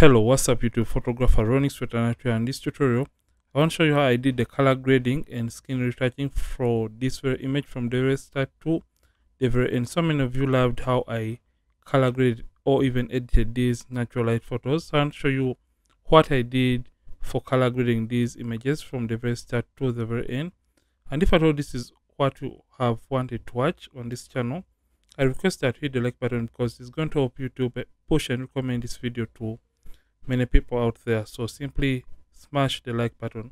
Hello, what's up YouTube photographer Ronnix Wetanatu and in this tutorial I want to show you how I did the color grading and skin retouching for this very image from the very start to the very end. So many of you loved how I color graded or even edited these natural light photos. So I want to show you what I did for color grading these images from the very start to the very end. And if at all this is what you have wanted to watch on this channel, I request that you hit the like button because it's going to help you to push and recommend this video to many people out there. So simply smash the like button.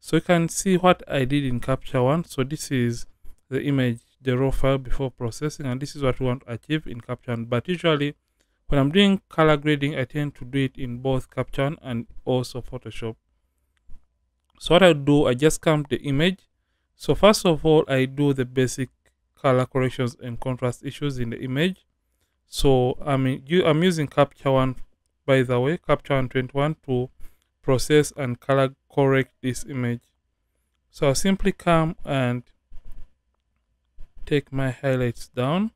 So you can see what I did in Capture One. So this is the image, the raw file before processing, and this is what we want to achieve in Capture One. But usually when I'm doing color grading, I tend to do it in both Capture One and also Photoshop. So what I do, I just come to the image. So first of all, I do the basic color corrections and contrast issues in the image. So I mean, you, I'm using Capture One, by the way, Capture One 21 to process and color correct this image. So I'll simply come and take my highlights down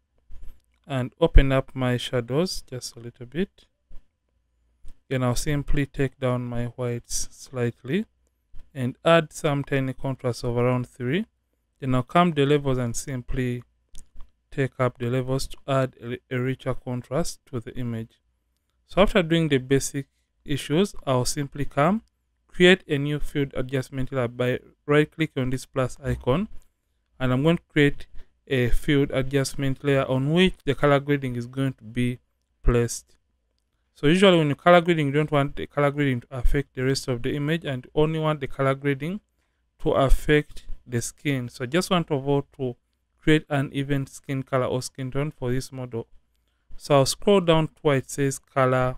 and open up my shadows just a little bit. Then I'll simply take down my whites slightly and add some tiny contrast of around 3 then I'll come the levels and simply take up the levels to add a richer contrast to the image. So after doing the basic issues, I'll simply come, create a new filled adjustment layer by right click on this plus icon. And I'm going to create a filled adjustment layer on which the color grading is going to be placed. So usually when you color grading, you don't want the color grading to affect the rest of the image and only want the color grading to affect the skin. So just want to vote to create an even skin color or skin tone for this model. So I'll scroll down to where it says color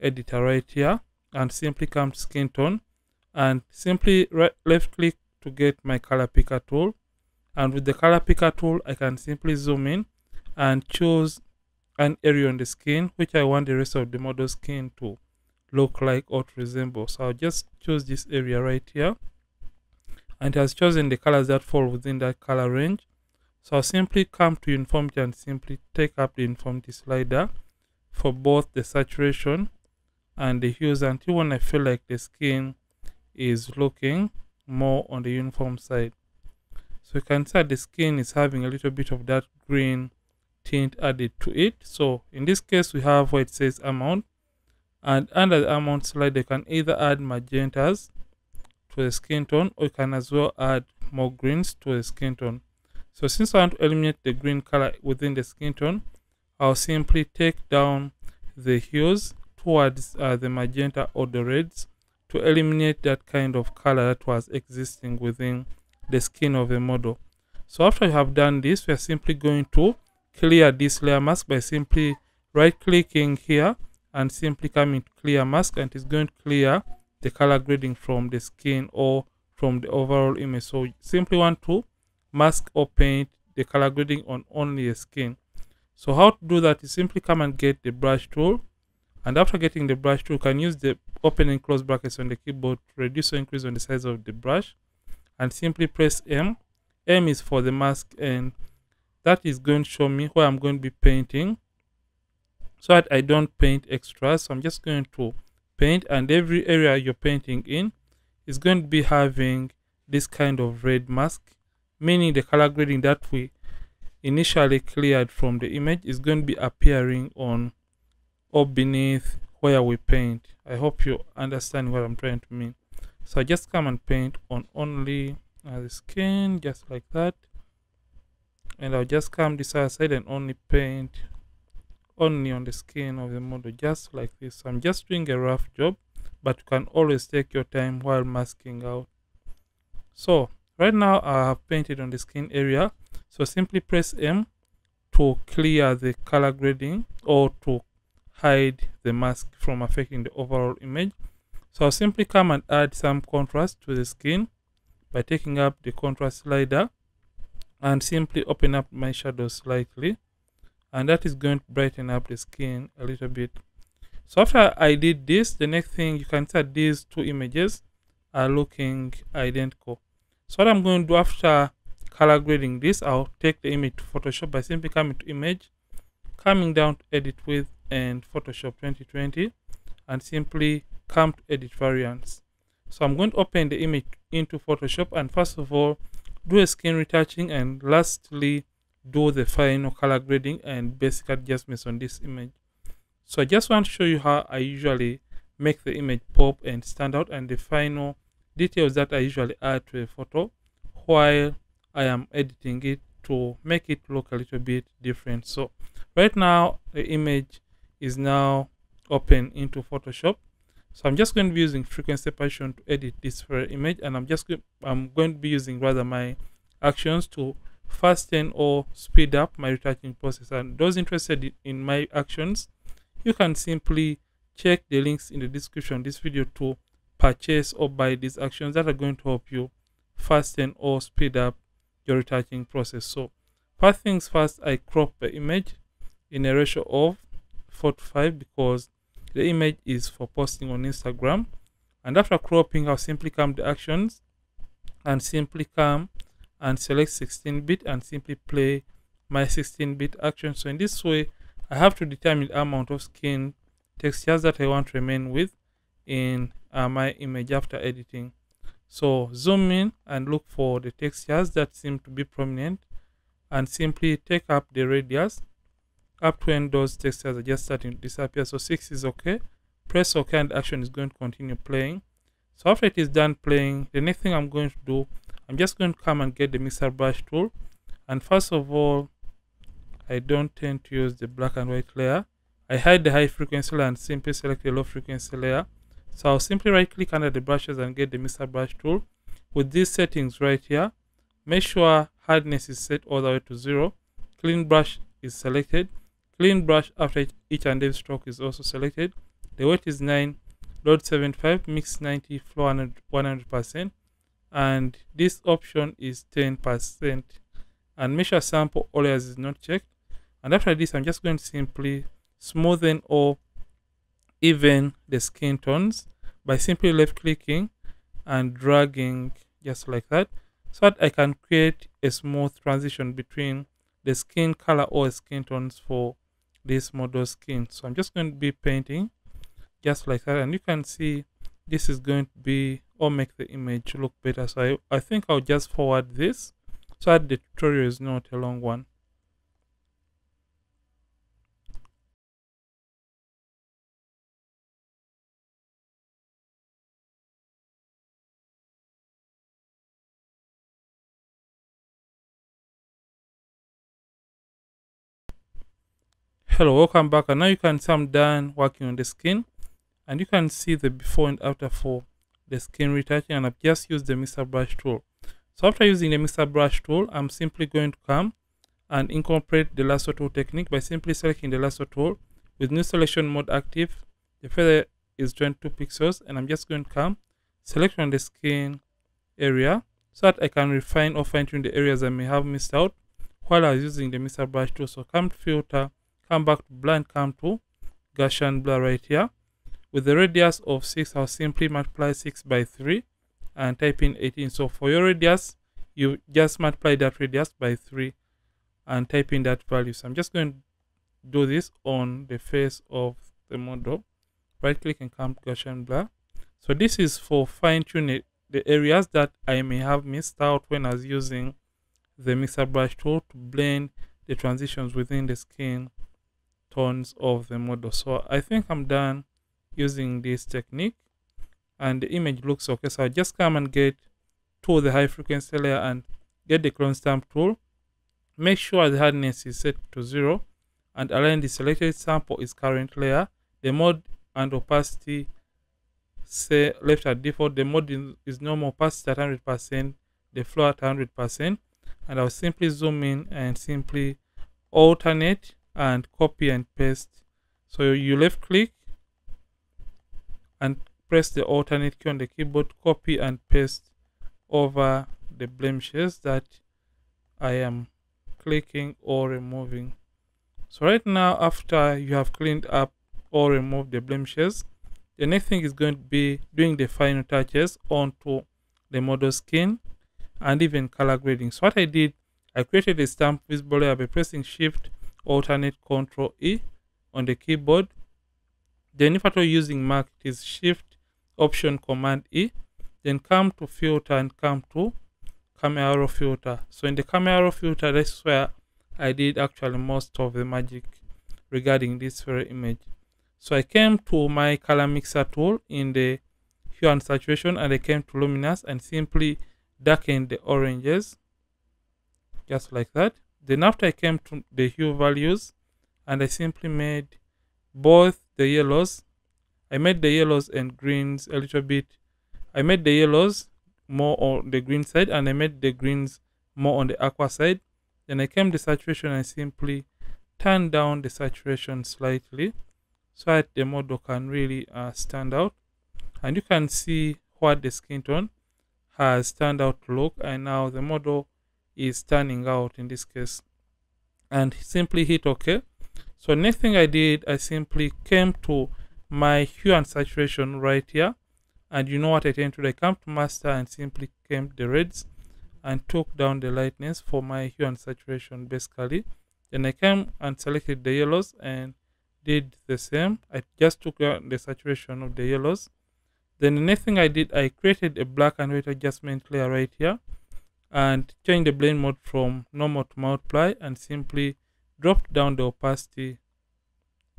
editor right here and simply come to skin tone and simply right, left click to get my color picker tool. And with the color picker tool, I can simply zoom in and choose an area on the skin which I want the rest of the model skin to look like or to resemble. So I'll just choose this area right here and it has chosen the colors that fall within that color range. So I'll simply come to uniformity and simply take up the uniformity slider for both the saturation and the hues until when I feel like the skin is looking more on the uniform side. So you can see the skin is having a little bit of that green tint added to it. So in this case, we have where it says amount. And under the amount slider, you can either add magentas to the skin tone or you can as well add more greens to the skin tone. So since I want to eliminate the green color within the skin tone, I'll simply take down the hues towards uh, the magenta or the reds to eliminate that kind of color that was existing within the skin of the model. So after you have done this, we are simply going to clear this layer mask by simply right clicking here and simply coming to clear mask and it's going to clear the color grading from the skin or from the overall image. So simply want to mask or paint the color grading on only a skin. So how to do that is simply come and get the brush tool. And after getting the brush tool, you can use the open and close brackets on the keyboard to reduce or increase on the size of the brush. And simply press M. M is for the mask and that is going to show me where I'm going to be painting so that I don't paint extras. So I'm just going to paint and every area you're painting in is going to be having this kind of red mask meaning the color grading that we initially cleared from the image is going to be appearing on or beneath where we paint. I hope you understand what i'm trying to mean. So I just come and paint on only uh, the skin just like that. And i'll just come this other side and only paint only on the skin of the model just like this. So i'm just doing a rough job but you can always take your time while masking out. So right now i have painted on the skin area so simply press m to clear the color grading or to hide the mask from affecting the overall image. So i'll simply come and add some contrast to the skin by taking up the contrast slider and simply open up my shadows slightly and that is going to brighten up the skin a little bit. So after i did this the next thing you can see these two images are looking identical so what i'm going to do after color grading this i'll take the image to photoshop by simply coming to image coming down to edit with and photoshop 2020 and simply come to edit variants. So I'm going to open the image into Photoshop and first of all do a skin retouching and lastly do the final color grading and basic adjustments on this image. So I just want to show you how I usually make the image pop and stand out and the final details that I usually add to a photo while I am editing it to make it look a little bit different. So right now the image is now open into Photoshop. So I'm just going to be using frequency separation to edit this image and I'm just I'm going to be using rather my actions to fasten or speed up my retouching process. And those interested in my actions, you can simply check the links in the description of this video to purchase or buy these actions that are going to help you fasten or speed up your retouching process. So first things first, I crop the image in a ratio of 4 to 5 because the image is for posting on Instagram. And after cropping, I'll simply come to actions and simply come and select 16-bit and simply play my 16-bit action. So in this way, I have to determine the amount of skin textures that I want to remain with in uh, my image after editing. So zoom in and look for the textures that seem to be prominent and simply take up the radius up to when those textures are just starting to disappear. So 6 is okay. Press OK and action is going to continue playing. So after it is done playing, the next thing I'm going to do, I'm just going to come and get the mixer brush tool. And first of all, I don't tend to use the black and white layer. I hide the high frequency layer and simply select the low frequency layer. So I'll simply right click under the brushes and get the mixer brush tool. With these settings right here, make sure hardness is set all the way to zero. Clean brush is selected. Clean brush after each and every stroke is also selected. The weight is 9, load 75, mix 90, flow 100%. And this option is 10%. And measure sample all layers is not checked. And after this, I'm just going to simply smoothen or even the skin tones by simply left clicking and dragging just like that so that I can create a smooth transition between the skin color or skin tones for this model skin. So I'm just going to be painting just like that and you can see this is going to be or make the image look better. So I, I think I'll just forward this so that the tutorial is not a long one hello welcome back. And now you can see i'm done working on the skin. And you can see the before and after for the skin retouching. And i've just used the mixer brush tool. So after using the mixer brush tool i'm simply going to come and incorporate the lasso tool technique by simply selecting the lasso tool with new selection mode active. The feather is 22 pixels and i'm just going to come select on the skin area so that i can refine or fine tune the areas i may have missed out while i was using the mixer brush tool. So come to filter come back to blur come to Gaussian blur right here. With the radius of 6 I'll simply multiply 6 by 3 and type in 18 so for your radius you just multiply that radius by 3 and type in that value. So I'm just going to do this on the face of the model. Right click and come to Gaussian blur so this is for fine tuning the areas that I may have missed out when I was using the mixer brush tool to blend the transitions within the skin tones of the model. So I think I'm done using this technique and the image looks okay. So I just come and get to the high frequency layer and get the clone stamp tool. Make sure the hardness is set to zero and align the selected sample is current layer. The mode and opacity say left at default. The mode is normal opacity at 100%, the flow at 100%. And I'll simply zoom in and simply alternate and copy and paste. So you left click and press the alternate key on the keyboard, copy and paste over the blemishes that I am clicking or removing. So right now, after you have cleaned up or removed the blemishes, the next thing is going to be doing the final touches onto the model skin and even color grading. So what I did, I created a stamp visible layer by pressing shift alternate control E on the keyboard. then if at all using Mac, it is Shift Option Command E. Then come to filter and come to camera filter. So in the camera filter, that's where I did actually most of the magic regarding this very image. So I came to my color mixer tool in the hue and saturation and I came to luminance and simply darkened the oranges just like that. Then after I came to the hue values and I simply made both the yellows. I made the yellows and greens a little bit. I made the yellows more on the green side and I made the greens more on the aqua side. Then I came to saturation and simply turned down the saturation slightly so that the model can really uh, stand out. And you can see what the skin tone has turned out to look and now the model is turning out in this case. And simply hit OK so next thing I did, I simply came to my hue and saturation right here. And you know what I tend to do? I come to master and simply came the reds and took down the lightness for my hue and saturation basically. Then I came and selected the yellows and did the same. I just took down the saturation of the yellows. Then the next thing I did, I created a black and white adjustment layer right here and change the blend mode from normal to multiply and simply dropped down the opacity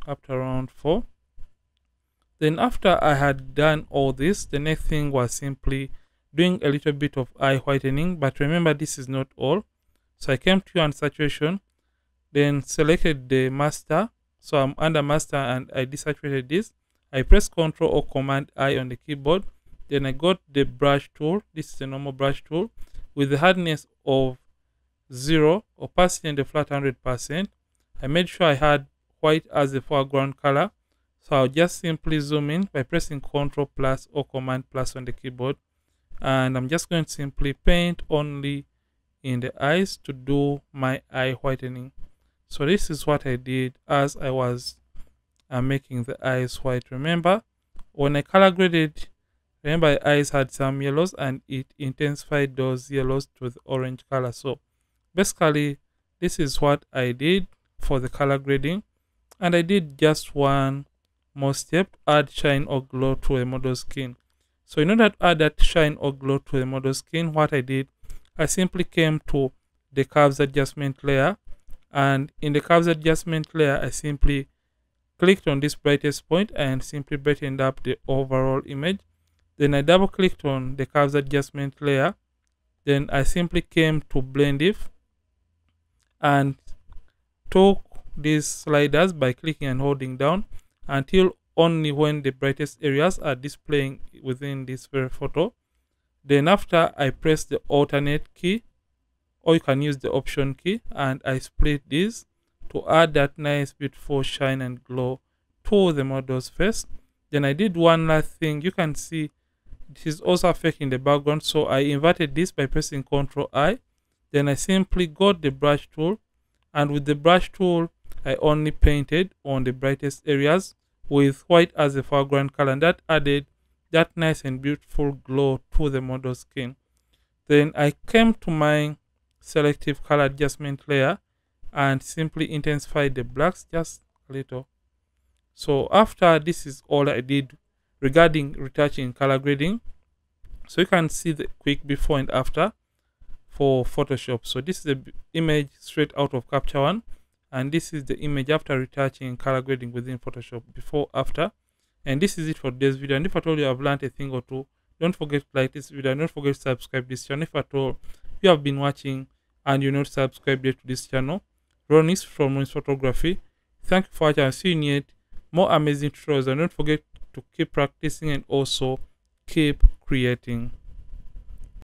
up to around 4 then after I had done all this the next thing was simply doing a little bit of eye whitening but remember this is not all. So I came to unsaturation then selected the master. So I'm under master and I desaturated this. I press ctrl or command I on the keyboard. Then I got the brush tool. This is a normal brush tool with the hardness of 0, opacity and the flat 100%. I made sure I had white as the foreground color. So I'll just simply zoom in by pressing Ctrl plus or Command plus on the keyboard. And I'm just going to simply paint only in the eyes to do my eye whitening. So this is what I did as I was uh, making the eyes white. Remember, when I color graded, remember eyes had some yellows and it intensified those yellows to the orange color. So basically this is what I did for the color grading. And I did just one more step add shine or glow to a model skin. So in order to add that shine or glow to a model skin what I did I simply came to the curves adjustment layer. And in the curves adjustment layer I simply clicked on this brightest point and simply brightened up the overall image then I double clicked on the curves adjustment layer then I simply came to blend if and took these sliders by clicking and holding down until only when the brightest areas are displaying within this very photo. Then after I press the alternate key or you can use the option key and I split this to add that nice beautiful shine and glow to the model's face. Then I did one last thing. You can see this is also affecting the background. So I inverted this by pressing Ctrl I then I simply got the brush tool and with the brush tool, I only painted on the brightest areas with white as a foreground color and that added that nice and beautiful glow to the model skin. Then I came to my selective color adjustment layer and simply intensified the blacks just a little. So after this is all I did regarding retouching color grading. So you can see the quick before and after for Photoshop. So this is the image straight out of Capture One, and this is the image after retouching and color grading within Photoshop before after. And this is it for today's video. And if at all you have learned a thing or two, don't forget to like this video and don't forget to subscribe this channel. If at all you have been watching and you're not subscribed yet to this channel, Ronnix from Ronnix Photography. Thank you for watching and see you in more amazing tutorials. And don't forget to keep practicing and also keep creating.